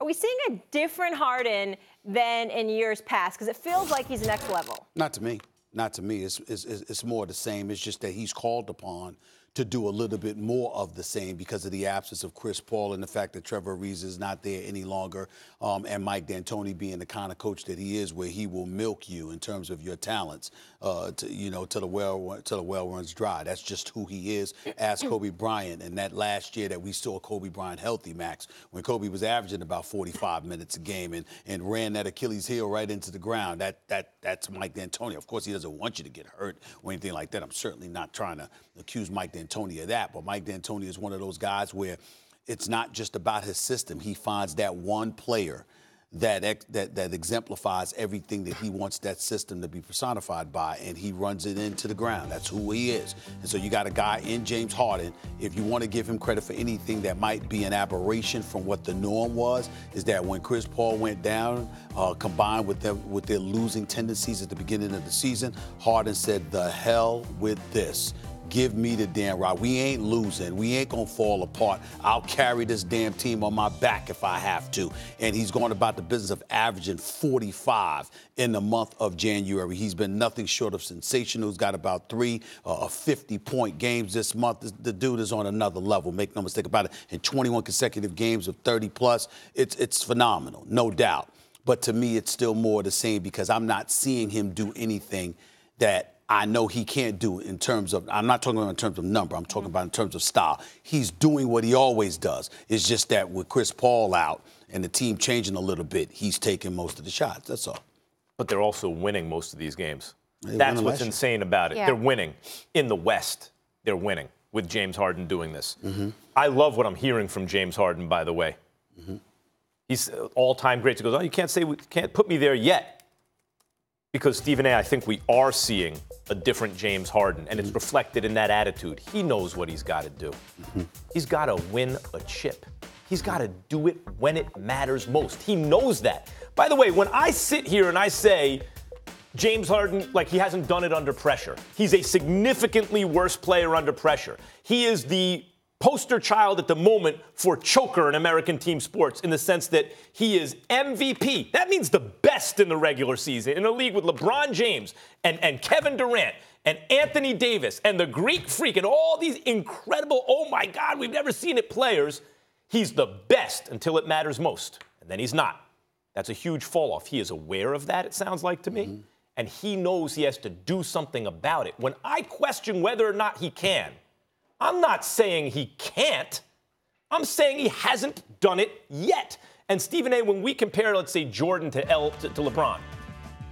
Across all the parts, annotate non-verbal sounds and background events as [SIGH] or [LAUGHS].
Are we seeing a different Harden than in years past? Because it feels like he's next level. Not to me. Not to me. It's, it's, it's more the same. It's just that he's called upon to do a little bit more of the same because of the absence of Chris Paul and the fact that Trevor Ariza is not there any longer, um, and Mike D'Antoni being the kind of coach that he is, where he will milk you in terms of your talents, uh, to, you know, to the well to the well runs dry. That's just who he is. Ask Kobe Bryant, and that last year that we saw Kobe Bryant healthy, Max, when Kobe was averaging about 45 minutes a game and and ran that Achilles heel right into the ground. That that that's Mike D'Antoni. Of course, he doesn't want you to get hurt or anything like that. I'm certainly not trying to accuse Mike D'Antoni of that, but Mike D'Antoni is one of those guys where it's not just about his system. He finds that one player that, that, that exemplifies everything that he wants that system to be personified by, and he runs it into the ground. That's who he is. And so you got a guy in James Harden. If you want to give him credit for anything that might be an aberration from what the norm was, is that when Chris Paul went down, uh, combined with them with their losing tendencies at the beginning of the season, Harden said, "The hell with this." Give me the damn rock. We ain't losing. We ain't gonna fall apart. I'll carry this damn team on my back if I have to. And he's going about the business of averaging 45 in the month of January. He's been nothing short of sensational. He's got about three uh, 50 point games this month. The dude is on another level. Make no mistake about it. In 21 consecutive games of 30 plus, it's it's phenomenal, no doubt. But to me, it's still more the same because I'm not seeing him do anything that I know he can't do it in terms of, I'm not talking about in terms of number, I'm talking mm-hmm. about in terms of style. He's doing what he always does. It's just that with Chris Paul out and the team changing a little bit, he's taking most of the shots. That's all. But they're also winning most of these games. They That's what's insane about it. Yeah. They're winning. In the West, they're winning with James Harden doing this. Mm-hmm. I love what I'm hearing from James Harden, by the way. Mm-hmm. He's all time great. He goes, Oh, you can't say, can't put me there yet because Stephen A, I think we are seeing a different James Harden, and it's reflected in that attitude. He knows what he's got to do. Mm-hmm. He's got to win a chip. He's got to do it when it matters most. He knows that. By the way, when I sit here and I say James Harden, like he hasn't done it under pressure, he's a significantly worse player under pressure. He is the poster child at the moment for choker in American team sports in the sense that he is MVP. That means the best in the regular season in a league with LeBron James and, and Kevin Durant and Anthony Davis and the Greek Freak and all these incredible, oh my God, we've never seen it players. He's the best until it matters most. And then he's not. That's a huge fall off. He is aware of that, it sounds like to me. Mm-hmm. And he knows he has to do something about it. When I question whether or not he can, I'm not saying he can't. I'm saying he hasn't done it yet. And Stephen A., when we compare, let's say, Jordan to, L, to, to LeBron,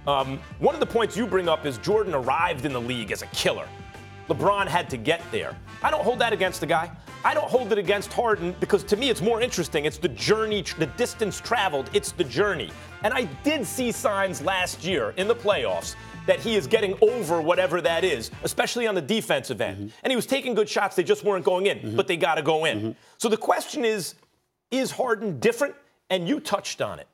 um, one of the points you bring up is Jordan arrived in the league as a killer. LeBron had to get there. I don't hold that against the guy. I don't hold it against Harden because to me it's more interesting. It's the journey, the distance traveled, it's the journey. And I did see signs last year in the playoffs that he is getting over whatever that is, especially on the defensive end. Mm-hmm. And he was taking good shots, they just weren't going in, mm-hmm. but they got to go in. Mm-hmm. So the question is is Harden different? And you touched on it.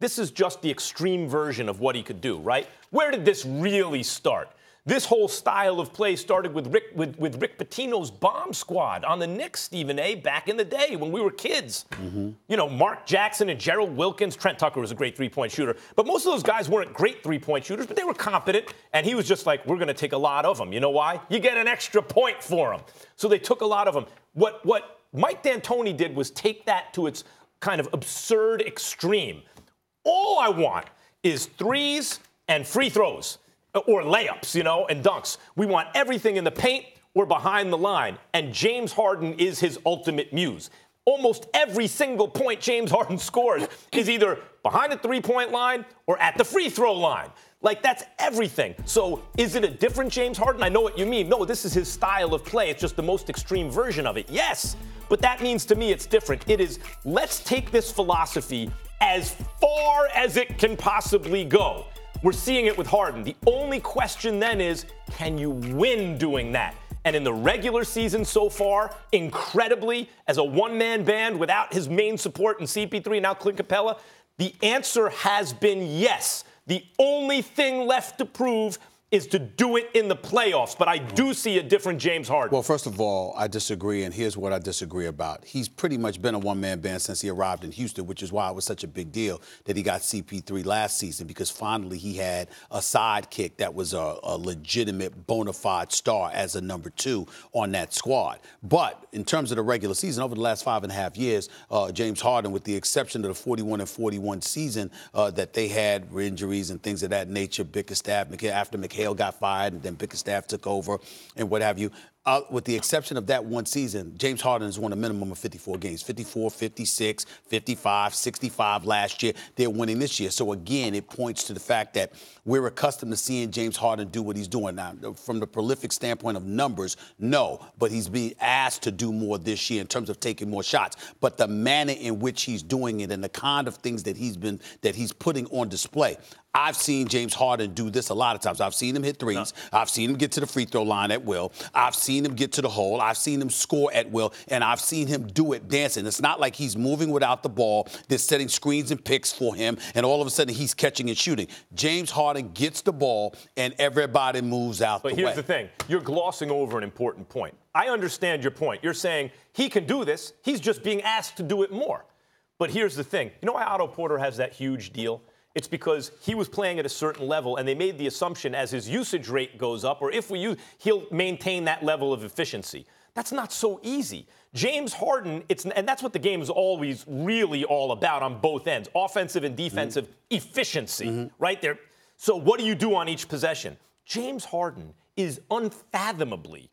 This is just the extreme version of what he could do, right? Where did this really start? This whole style of play started with Rick, with, with Rick Pitino's bomb squad on the Knicks, Stephen A., back in the day when we were kids. Mm-hmm. You know, Mark Jackson and Gerald Wilkins. Trent Tucker was a great three point shooter. But most of those guys weren't great three point shooters, but they were competent. And he was just like, we're going to take a lot of them. You know why? You get an extra point for them. So they took a lot of them. What, what Mike D'Antoni did was take that to its kind of absurd extreme. All I want is threes and free throws or layups, you know, and dunks. We want everything in the paint or behind the line. And James Harden is his ultimate muse. Almost every single point James Harden [LAUGHS] scores is either behind the three point line or at the free throw line. Like, that's everything. So, is it a different James Harden? I know what you mean. No, this is his style of play. It's just the most extreme version of it. Yes, but that means to me it's different. It is let's take this philosophy as far as it can possibly go. We're seeing it with Harden. The only question then is can you win doing that? And in the regular season so far, incredibly, as a one man band without his main support in CP3 and now Clint Capela, the answer has been yes. The only thing left to prove is to do it in the playoffs. But I do see a different James Harden. Well, first of all, I disagree, and here's what I disagree about. He's pretty much been a one man band since he arrived in Houston, which is why it was such a big deal that he got CP3 last season because finally he had a sidekick that was a, a legitimate bona fide star as a number two on that squad. But in terms of the regular season, over the last five and a half years, uh, James Harden, with the exception of the 41 and 41 season uh, that they had injuries and things of that nature, Bickerstaff, after McHale got fired and then Bickerstaff took over and what have you, uh, with the exception of that one season, James Harden has won a minimum of 54 games 54, 56, 55, 65 last year. They're winning this year. So, again, it points to the fact that we're accustomed to seeing James Harden do what he's doing now. From the prolific standpoint of numbers, no, but he's being asked to do more this year in terms of taking more shots. But the manner in which he's doing it and the kind of things that he's been that he's putting on display, I've seen James Harden do this a lot of times. I've seen him hit threes. No. I've seen him get to the free throw line at will. I've seen him get to the hole. I've seen him score at will. And I've seen him do it dancing. It's not like he's moving without the ball. They're setting screens and picks for him. And all of a sudden he's catching and shooting. James Harden gets the ball and everybody moves out but the here's way. the thing you're glossing over an important point. I understand your point. You're saying he can do this, he's just being asked to do it more. But here's the thing you know why Otto Porter has that huge deal? It's because he was playing at a certain level, and they made the assumption as his usage rate goes up, or if we use, he'll maintain that level of efficiency. That's not so easy. James Harden, it's and that's what the game is always really all about on both ends, offensive and defensive mm-hmm. efficiency, mm-hmm. right there. So what do you do on each possession? James Harden is unfathomably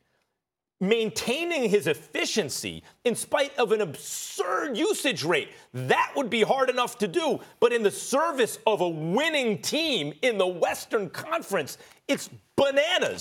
maintaining his efficiency in spite of an absurd usage rate. That would be hard enough to do. But in the service of a winning team in the Western Conference, it's bananas.